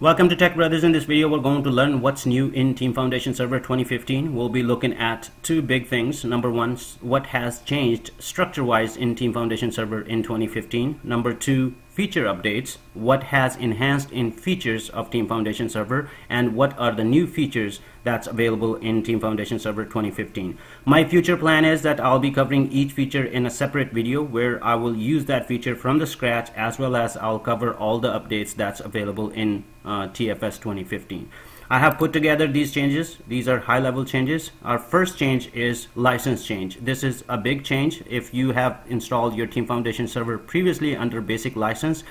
Welcome to Tech Brothers. In this video, we're going to learn what's new in Team Foundation Server 2015. We'll be looking at two big things. Number one, what has changed structure-wise in Team Foundation Server in 2015. Number two, feature updates, what has enhanced in features of Team Foundation Server, and what are the new features that's available in Team Foundation Server 2015. My future plan is that I'll be covering each feature in a separate video where I will use that feature from the scratch as well as I'll cover all the updates that's available in uh, TFS 2015. I have put together these changes. These are high level changes. Our first change is license change. This is a big change. If you have installed your Team Foundation server previously under basic license,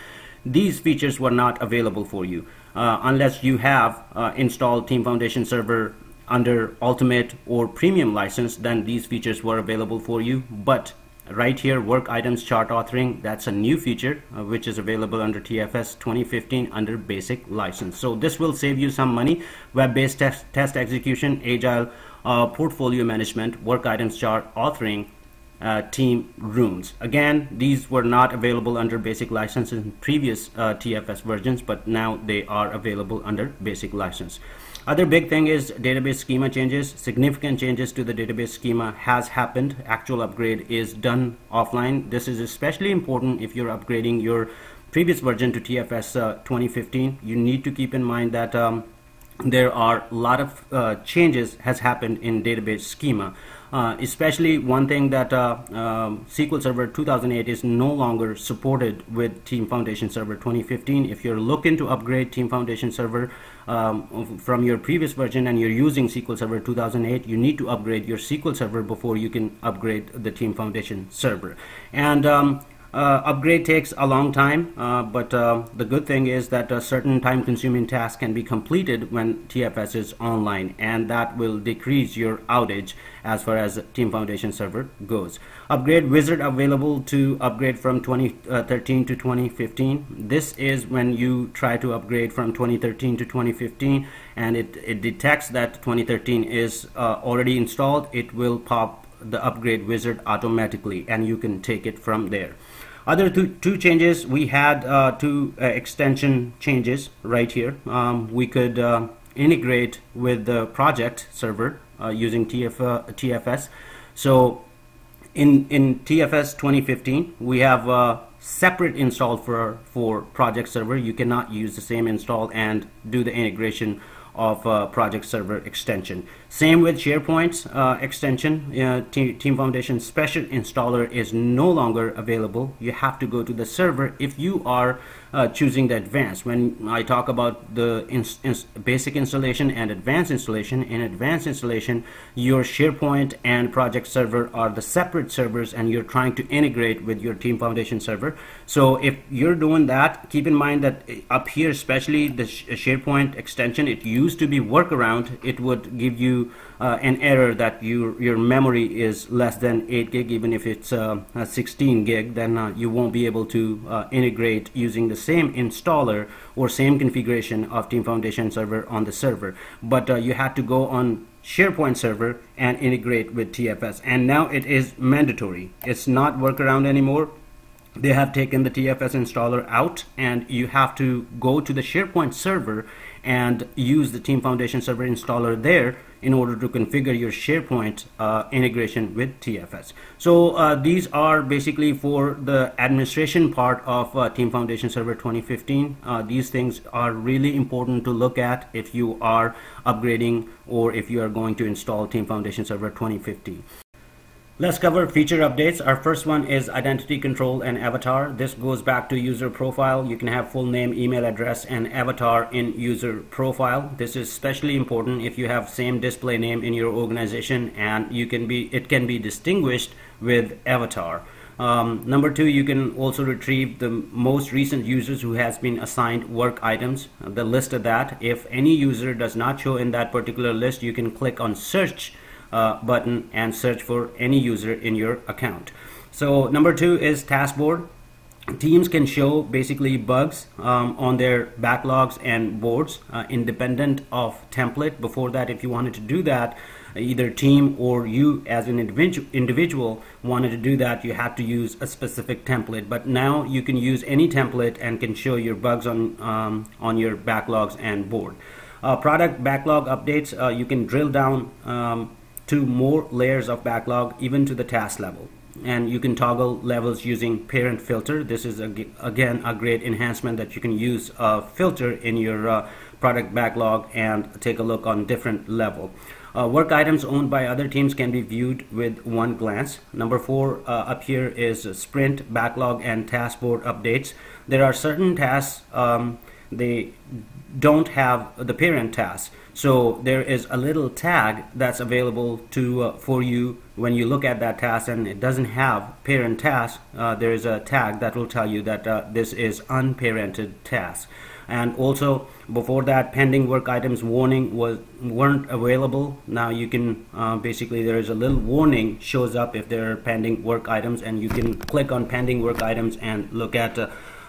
these features were not available for you uh, unless you have uh, installed Team Foundation server under ultimate or premium license then these features were available for you but right here work items chart authoring. That's a new feature uh, which is available under TFS 2015 under basic license. So this will save you some money. Web-based test, test execution agile uh, portfolio management work items chart authoring uh, team rooms. Again these were not available under basic license in previous uh, TFS versions but now they are available under basic license other big thing is database schema changes. Significant changes to the database schema has happened. Actual upgrade is done offline. This is especially important if you're upgrading your previous version to TFS uh, 2015. You need to keep in mind that um, there are a lot of uh, changes has happened in database schema. Uh, especially one thing that uh, um, SQL Server 2008 is no longer supported with Team Foundation Server 2015. If you're looking to upgrade Team Foundation Server um, from your previous version and you're using SQL Server 2008, you need to upgrade your SQL Server before you can upgrade the Team Foundation Server. And um, uh, upgrade takes a long time, uh, but uh, the good thing is that a certain time consuming task can be completed when TFS is online and that will decrease your outage as far as Team Foundation server goes. Upgrade wizard available to upgrade from 2013 to 2015. This is when you try to upgrade from 2013 to 2015 and it, it detects that 2013 is uh, already installed. It will pop the upgrade wizard automatically and you can take it from there. Other two, two changes, we had uh, two uh, extension changes right here. Um, we could uh, integrate with the project server uh, using TF, uh, TFS. So in, in TFS 2015, we have a separate install for, for project server. You cannot use the same install and do the integration of uh, project server extension. Same with SharePoint uh, extension. Uh, Team Foundation Special Installer is no longer available. You have to go to the server if you are uh, choosing the advanced. When I talk about the ins ins basic installation and advanced installation, in advanced installation, your SharePoint and project server are the separate servers and you're trying to integrate with your Team Foundation server. So if you're doing that, keep in mind that up here, especially the SharePoint extension, it used to be workaround. It would give you uh, an error that you, your memory is less than 8 gig. Even if it's uh, 16 gig then uh, you won't be able to uh, integrate using the same installer or same configuration of Team Foundation server on the server. But uh, you had to go on SharePoint server and integrate with TFS and now it is mandatory. It's not workaround anymore. They have taken the TFS installer out and you have to go to the SharePoint server and use the Team Foundation server installer there in order to configure your SharePoint uh, integration with TFS. So uh, these are basically for the administration part of uh, Team Foundation Server 2015. Uh, these things are really important to look at if you are upgrading or if you are going to install Team Foundation Server 2015. Let's cover feature updates. Our first one is identity control and avatar. This goes back to user profile. You can have full name, email address, and avatar in user profile. This is especially important if you have same display name in your organization and you can be it can be distinguished with avatar. Um, number two, you can also retrieve the most recent users who has been assigned work items, the list of that. If any user does not show in that particular list, you can click on search uh, button and search for any user in your account. So number two is taskboard. teams can show basically bugs um, on their backlogs and boards uh, independent of template before that if you wanted to do that either team or you as an individual individual wanted to do that you had to use a specific template but now you can use any template and can show your bugs on um, on your backlogs and board uh, product backlog updates uh, you can drill down um, to more layers of backlog even to the task level and you can toggle levels using parent filter this is a, again a great enhancement that you can use a filter in your uh, product backlog and take a look on different level uh, work items owned by other teams can be viewed with one glance. Number four uh, up here is sprint, backlog, and task board updates. There are certain tasks um, they don't have the parent task. So there is a little tag that's available to uh, for you when you look at that task and it doesn't have parent task. Uh, there is a tag that will tell you that uh, this is unparented task. And also before that, pending work items warning was weren't available. Now you can uh, basically there is a little warning shows up if there are pending work items, and you can click on pending work items and look at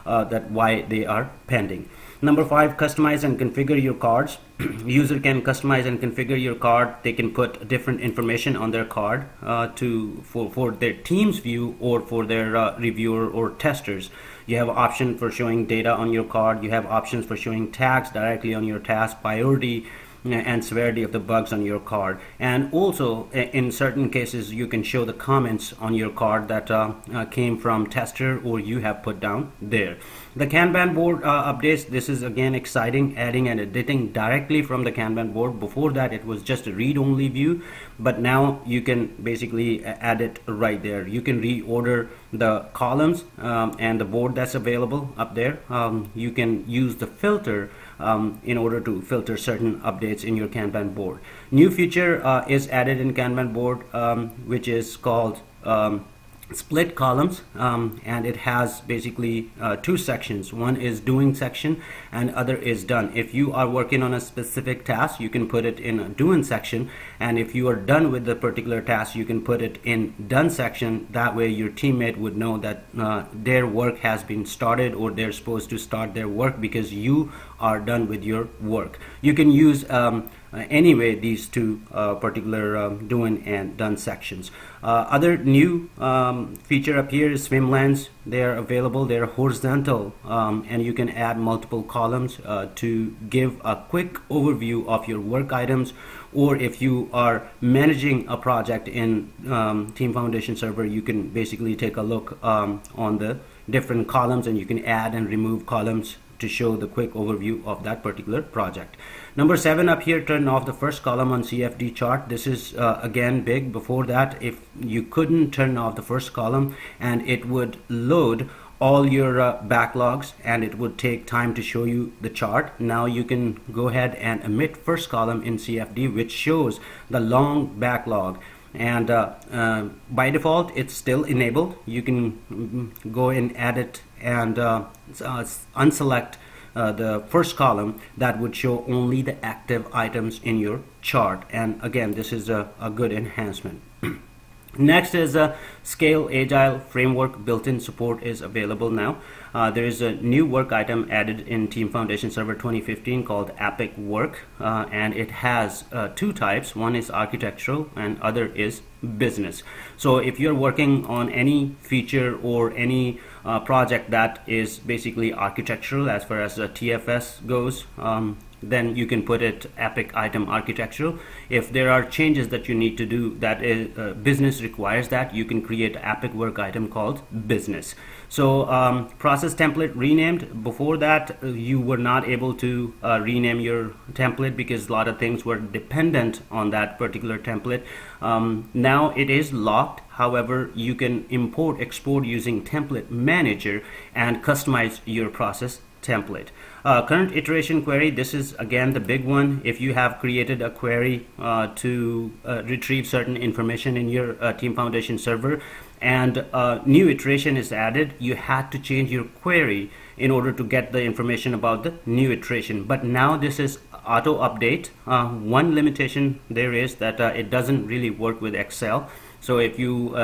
uh, that why they are pending. Number five, customize and configure your cards. User can customize and configure your card. They can put different information on their card uh, to for, for their team's view or for their uh, reviewer or testers. You have option for showing data on your card. You have options for showing tags directly on your task, priority, and severity of the bugs on your card. And also in certain cases you can show the comments on your card that uh, uh, came from tester or you have put down there. The kanban board uh, updates this is again exciting adding and editing directly from the kanban board. Before that it was just a read only view but now you can basically add it right there. You can reorder the columns um, and the board that's available up there. Um, you can use the filter um, in order to filter certain updates in your Kanban board. New feature uh, is added in Kanban board, um, which is called um, split columns um, and it has basically uh, two sections. One is doing section and other is done. If you are working on a specific task you can put it in a doing section. And if you are done with the particular task you can put it in done section. That way your teammate would know that uh, their work has been started or they're supposed to start their work because you are done with your work. You can use um, anyway these two uh, particular um, doing and done sections. Uh, other new um, feature up here is swim lanes they are available. They're horizontal um, and you can add multiple columns uh, to give a quick overview of your work items or if you are managing a project in um, team foundation server you can basically take a look um, on the different columns and you can add and remove columns to show the quick overview of that particular project. Number seven up here, turn off the first column on CFD chart. This is uh, again big. Before that, if you couldn't turn off the first column and it would load all your uh, backlogs and it would take time to show you the chart. Now you can go ahead and omit first column in CFD which shows the long backlog and uh, uh, by default it's still enabled you can mm, go and edit and uh, uh, unselect uh, the first column that would show only the active items in your chart and again this is a, a good enhancement Next is a Scale Agile framework built-in support is available now. Uh, there is a new work item added in Team Foundation Server 2015 called Epic Work, uh, and it has uh, two types. One is architectural, and other is business. So if you're working on any feature or any project that is basically architectural, as far as the TFS goes, um, then you can put it epic item architectural if there are changes that you need to do that is, uh, business requires that you can create epic work item called business. So um, process template renamed. Before that uh, you were not able to uh, rename your template because a lot of things were dependent on that particular template. Um, now it is locked. However you can import export using template manager and customize your process template. Uh, current iteration query, this is again the big one. If you have created a query uh, to uh, retrieve certain information in your uh, Team Foundation server and a new iteration is added, you had to change your query in order to get the information about the new iteration. But now this is auto update. Uh, one limitation there is that uh, it doesn't really work with Excel. So if you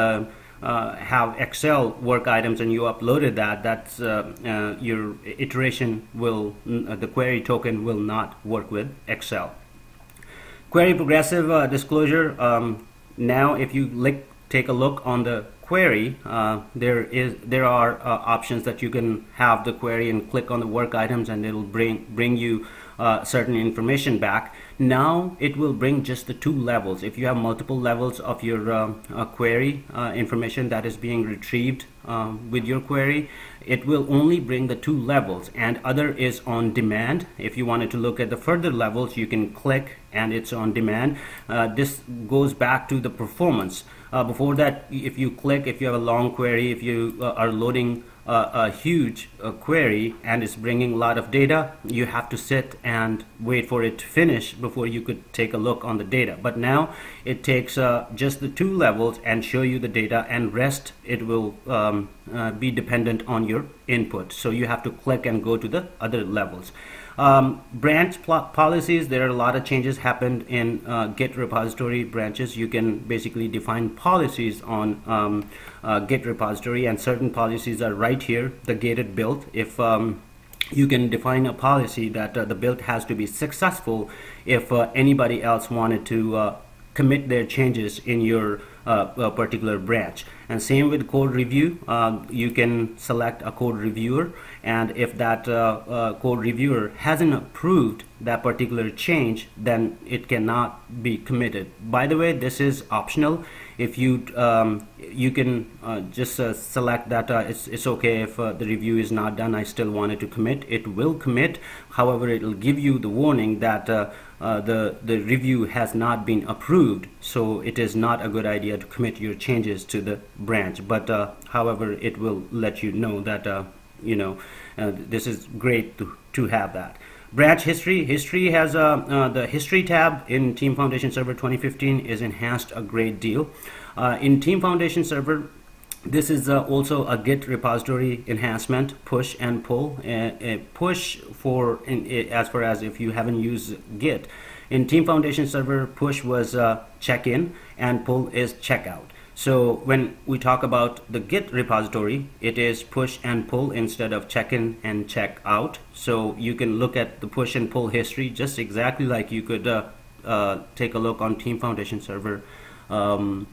uh, have Excel work items and you uploaded that, that's uh, uh, your iteration will, uh, the query token will not work with Excel. Query progressive uh, disclosure. Um, now, if you take a look on the query, uh, there is there are options that you can have the query and click on the work items, and it'll bring bring you uh, certain information back. Now it will bring just the two levels. If you have multiple levels of your uh, uh, query uh, information that is being retrieved um, with your query, it will only bring the two levels and other is on demand. If you wanted to look at the further levels, you can click and it's on demand. Uh, this goes back to the performance. Uh, before that, if you click, if you have a long query, if you are loading uh, a huge uh, query and it's bringing a lot of data, you have to sit and wait for it to finish before you could take a look on the data. But now it takes uh, just the two levels and show you the data and rest it will um, uh, be dependent on your input. So you have to click and go to the other levels. Um, branch policies, there are a lot of changes happened in uh, Git repository branches. You can basically define policies on um, uh, Git repository and certain policies are right here, the gated build. If um, you can define a policy that uh, the build has to be successful if uh, anybody else wanted to uh, commit their changes in your uh, particular branch. And same with code review, uh, you can select a code reviewer and if that uh, uh, code reviewer hasn't approved that particular change, then it cannot be committed. By the way, this is optional. If you um, you can uh, just uh, select that it's, it's okay if the review is not done, I still wanted to commit. It will commit. However, it will give you the warning that uh, the the review has not been approved so it is not a good idea to commit your changes to the branch. But uh, however it will let you know that uh, you know uh, this is great to, to have that. Branch history history has uh, the history tab in team foundation server 2015 is enhanced a great deal. In team foundation server this is uh, also a git repository enhancement push and pull a push for in, as far as if you haven't used git. In team foundation server push was uh, check in and pull is checkout so when we talk about the git repository it is push and pull instead of check in and check out. So you can look at the push and pull history just exactly like you could uh, uh, take a look on team foundation server um,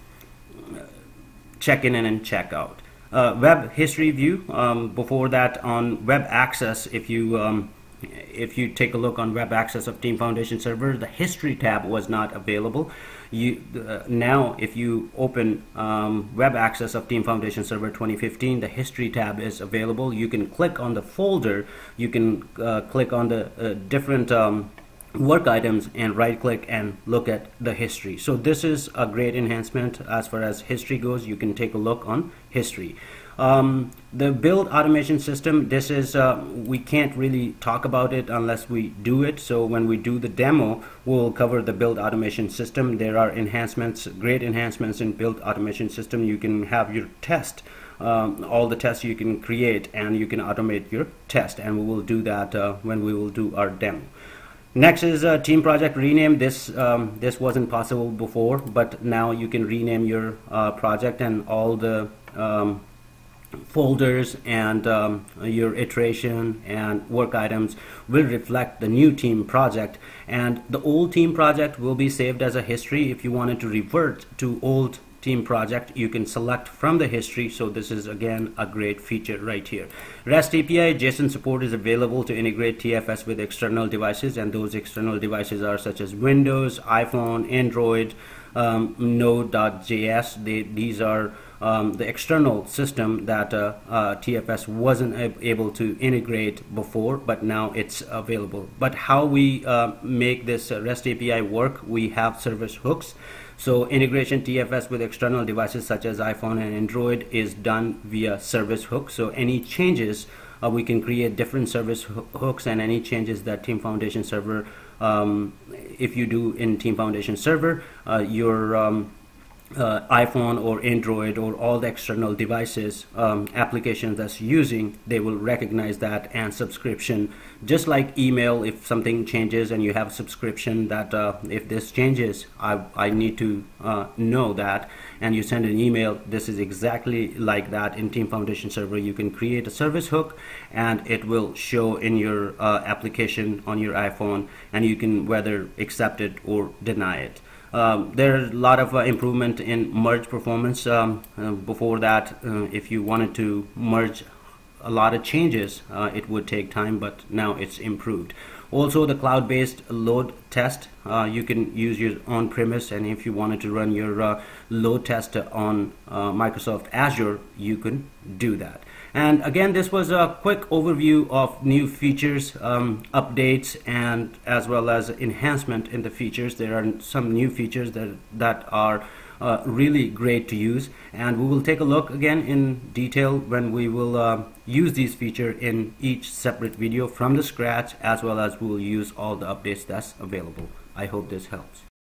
check in and check out. Uh, web history view. Um, before that, on web access, if you um, if you take a look on web access of Team Foundation server, the history tab was not available. You uh, now, if you open um, web access of Team Foundation server 2015, the history tab is available. You can click on the folder. You can uh, click on the uh, different um, work items and right click and look at the history. So this is a great enhancement as far as history goes. You can take a look on history. Um, the build automation system this is uh, we can't really talk about it unless we do it. So when we do the demo we'll cover the build automation system. There are enhancements great enhancements in build automation system. You can have your test um, all the tests you can create and you can automate your test and we will do that uh, when we will do our demo Next is a team project rename. This um, this wasn't possible before, but now you can rename your uh, project and all the um, folders and um, your iteration and work items will reflect the new team project and the old team project will be saved as a history if you wanted to revert to old team project you can select from the history so this is again a great feature right here REST API JSON support is available to integrate TFS with external devices and those external devices are such as Windows iPhone Android um, Node.js they, these are um, the external system that uh, uh, TFS wasn't able to integrate before, but now it's available. But how we uh, make this REST API work, we have service hooks. So integration TFS with external devices such as iPhone and Android is done via service hook. So any changes, uh, we can create different service hooks and any changes that Team Foundation Server, um, if you do in Team Foundation Server, uh, your um, uh, iPhone or Android or all the external devices um, applications that's using they will recognize that and subscription just like email if something changes and you have a subscription that uh, if this changes I, I need to uh, know that. And you send an email this is exactly like that in Team Foundation server. You can create a service hook and it will show in your uh, application on your iPhone and you can whether accept it or deny it. Um, there's a lot of uh, improvement in merge performance. Um, uh, before that, uh, if you wanted to merge a lot of changes, uh, it would take time, but now it's improved. Also, the cloud-based load test, uh, you can use your on-premise, and if you wanted to run your uh, load test on Microsoft Azure, you can do that. And again, this was a quick overview of new features, um, updates, and as well as enhancement in the features. There are some new features that, that are uh, really great to use. And we will take a look again in detail when we will uh, use these feature in each separate video from the scratch, as well as we will use all the updates that's available. I hope this helps.